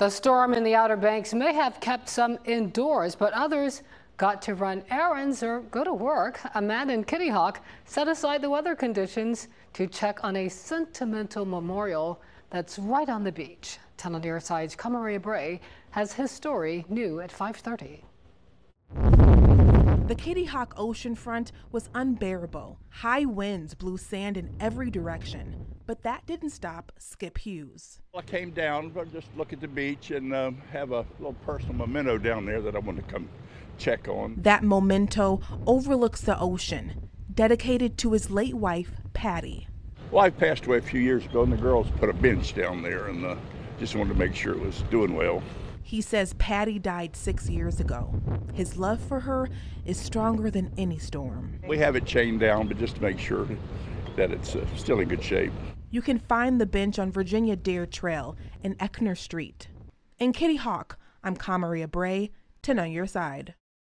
The storm in the Outer Banks may have kept some indoors, but others got to run errands or go to work. A man in Kitty Hawk set aside the weather conditions to check on a sentimental memorial that's right on the beach. 10 on your side's Bray has his story new at 530. The Kitty Hawk oceanfront was unbearable. High winds blew sand in every direction. But that didn't stop Skip Hughes. I came down, just look at the beach and uh, have a little personal memento down there that I want to come check on. That memento overlooks the ocean, dedicated to his late wife, Patty. Wife passed away a few years ago, and the girls put a bench down there and uh, just wanted to make sure it was doing well. He says Patty died six years ago. His love for her is stronger than any storm. We have it chained down, but just to make sure that it's uh, still in good shape. You can find the bench on Virginia Dare Trail in Eckner Street. In Kitty Hawk, I'm Kamaria Bray, 10 on your side.